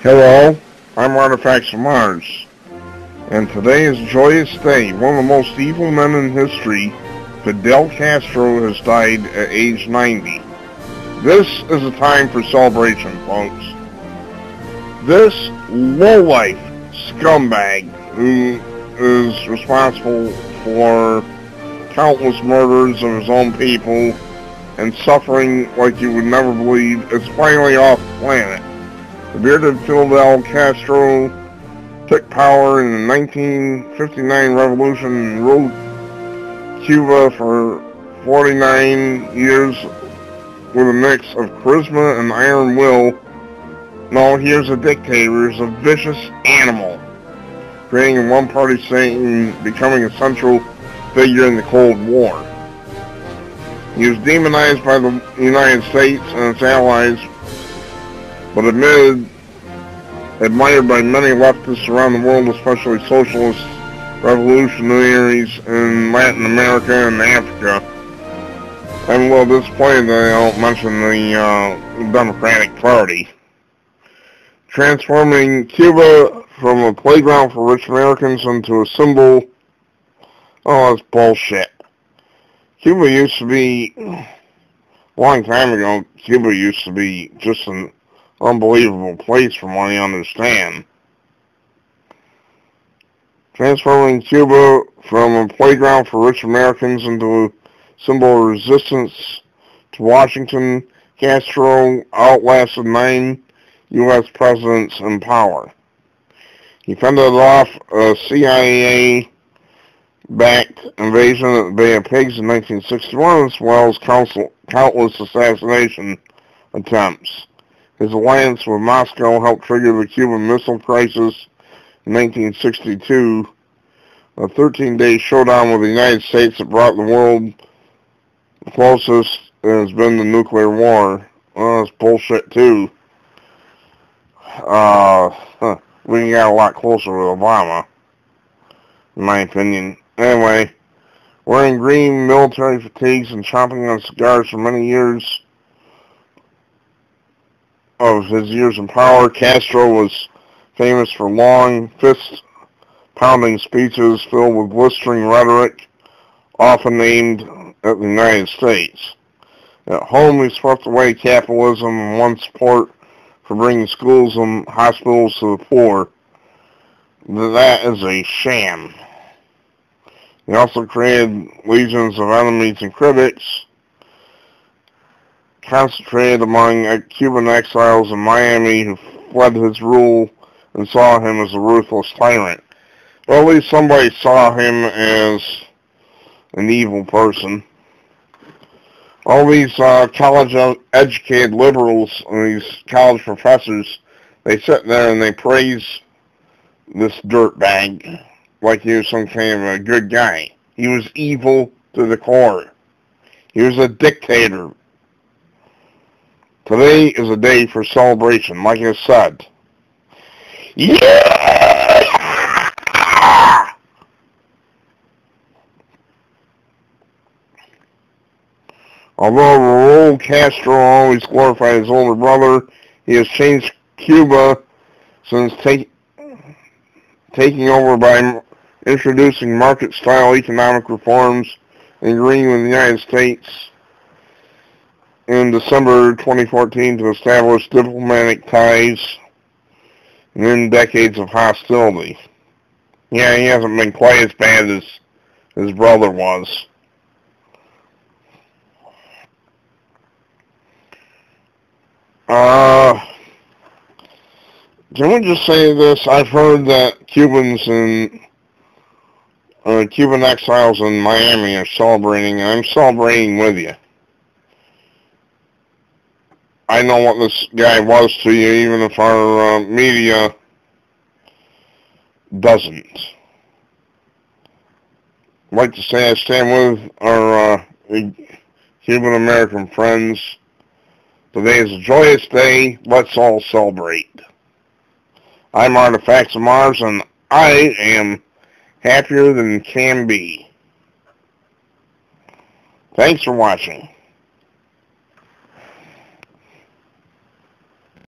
Hello, I'm Artifacts from Mars, and today is joyous day. One of the most evil men in history, Fidel Castro, has died at age 90. This is a time for celebration, folks. This lowlife scumbag who is responsible for countless murders of his own people and suffering like you would never believe is finally off the planet. Bearded Fidel Castro took power in the 1959 revolution and ruled Cuba for 49 years with a mix of charisma and iron will. No, here's a dictator, he's a vicious animal, creating a one-party state and becoming a central figure in the Cold War. He was demonized by the United States and its allies but admitted, admired by many leftists around the world, especially socialist revolutionaries in Latin America and Africa. I'm this little disappointed that I don't mention the uh, Democratic Party. Transforming Cuba from a playground for rich Americans into a symbol. Oh, that's bullshit. Cuba used to be, a long time ago, Cuba used to be just an unbelievable place from what I understand. Transforming Cuba from a playground for rich Americans into a symbol of resistance to Washington, Castro outlasted nine U.S. presidents in power. He fended off a CIA-backed invasion at the Bay of Pigs in 1961 as well as countless assassination attempts. His alliance with Moscow helped trigger the Cuban Missile Crisis in 1962, a 13-day showdown with the United States that brought the world closest has been the nuclear war. Well, that's bullshit too. Uh, huh, we got a lot closer with Obama, in my opinion. Anyway, wearing green military fatigues and chomping on cigars for many years, of his years in power, Castro was famous for long, fist-pounding speeches filled with blistering rhetoric, often aimed at the United States. At home, he swept away capitalism and won support for bringing schools and hospitals to the poor. That is a sham. He also created legions of enemies and critics, concentrated among Cuban exiles in Miami who fled his rule and saw him as a ruthless tyrant. Well, at least somebody saw him as an evil person. All these uh, college-educated liberals and these college professors, they sit there and they praise this dirtbag like he was some kind of a good guy. He was evil to the core. He was a dictator Today is a day for celebration, like I said. Yeah! Although Raul Castro always glorified his older brother, he has changed Cuba since take, taking over by introducing market-style economic reforms and agreeing with the United States in December 2014 to establish diplomatic ties and then decades of hostility. Yeah, he hasn't been quite as bad as his brother was. Uh, can we just say this? I've heard that Cubans and uh, Cuban exiles in Miami are celebrating, I'm celebrating with you. I know what this guy was to you, even if our uh, media doesn't. I'd like to say I stand with our uh, Cuban American friends. Today is a joyous day. Let's all celebrate. I'm Artifacts of Mars, and I am happier than can be. Thanks for watching.